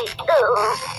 Wait, ooh.